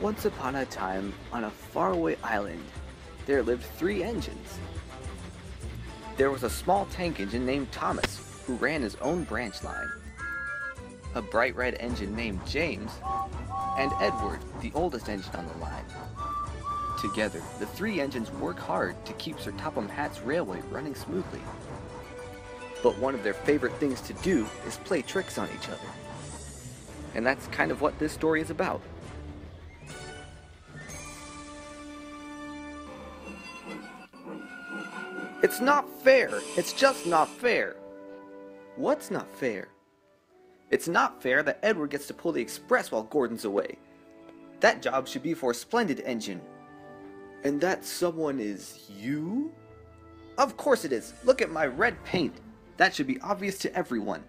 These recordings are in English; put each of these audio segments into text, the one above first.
Once upon a time, on a faraway island, there lived three engines. There was a small tank engine named Thomas, who ran his own branch line. A bright red engine named James, and Edward, the oldest engine on the line. Together, the three engines work hard to keep Sir Topham Hatt's railway running smoothly. But one of their favorite things to do is play tricks on each other. And that's kind of what this story is about. It's not fair. It's just not fair. What's not fair? It's not fair that Edward gets to pull the express while Gordon's away. That job should be for a splendid engine. And that someone is you? Of course it is. Look at my red paint. That should be obvious to everyone.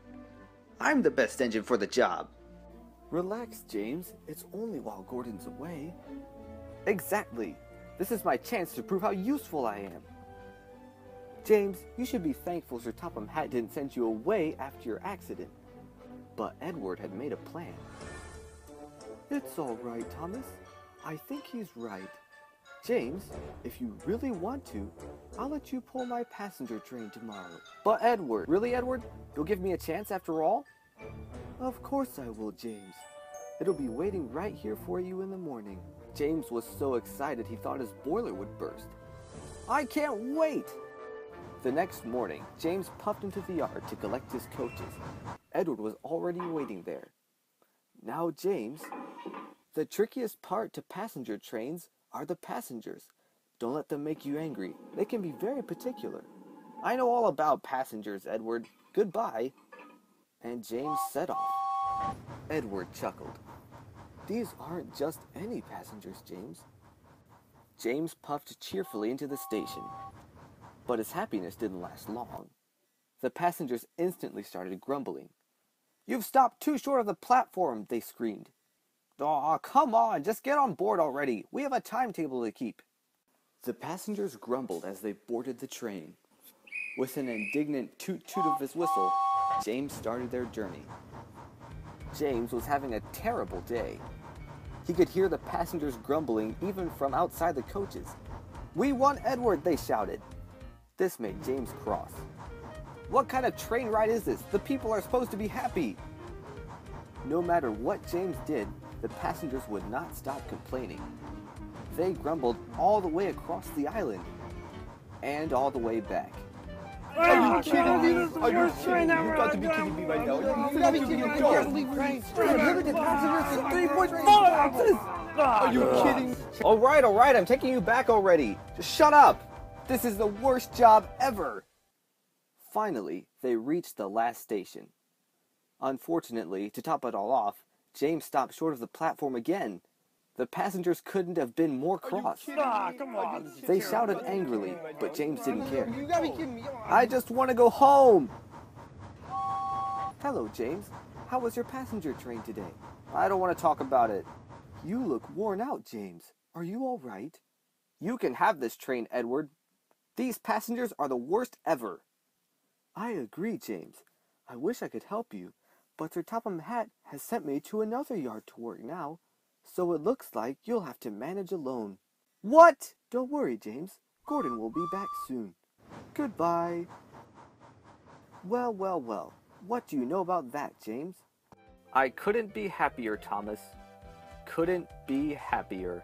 I'm the best engine for the job. Relax, James. It's only while Gordon's away. Exactly. This is my chance to prove how useful I am. James, you should be thankful Sir Topham Hatt didn't send you away after your accident. But Edward had made a plan. It's all right, Thomas. I think he's right. James, if you really want to, I'll let you pull my passenger train tomorrow. But Edward, really Edward? You'll give me a chance after all? Of course I will, James. It'll be waiting right here for you in the morning. James was so excited he thought his boiler would burst. I can't wait! The next morning, James puffed into the yard to collect his coaches. Edward was already waiting there. Now, James, the trickiest part to passenger trains are the passengers. Don't let them make you angry. They can be very particular. I know all about passengers, Edward. Goodbye. And James set off. Edward chuckled. These aren't just any passengers, James. James puffed cheerfully into the station. But his happiness didn't last long. The passengers instantly started grumbling. You've stopped too short of the platform, they screamed. Aw, come on, just get on board already. We have a timetable to keep. The passengers grumbled as they boarded the train. With an indignant toot toot of his whistle, James started their journey. James was having a terrible day. He could hear the passengers grumbling even from outside the coaches. We want Edward, they shouted. This made James cross. What kind of train ride is this? The people are supposed to be happy. No matter what James did, the passengers would not stop complaining. They grumbled all the way across the island and all the way back. Are you oh, kidding me? Are you kidding me? You got to be kidding me right now. You got to be kidding me. Limited passengers is 3.4 ounces! Are you kidding me? All right, all right, I'm taking you back already. Just shut up. This is the worst job ever. Finally, they reached the last station. Unfortunately, to top it all off, James stopped short of the platform again. The passengers couldn't have been more cross. Ah, come on. They shouted angrily, but James didn't care. You got to be kidding me. I just want to go home. Hello, James. How was your passenger train today? I don't want to talk about it. You look worn out, James. Are you all right? You can have this train, Edward. These passengers are the worst ever. I agree, James. I wish I could help you, but Sir Topham Hatt has sent me to another yard to work now, so it looks like you'll have to manage alone. What? Don't worry, James. Gordon will be back soon. Goodbye. Well, well, well. What do you know about that, James? I couldn't be happier, Thomas. Couldn't be happier.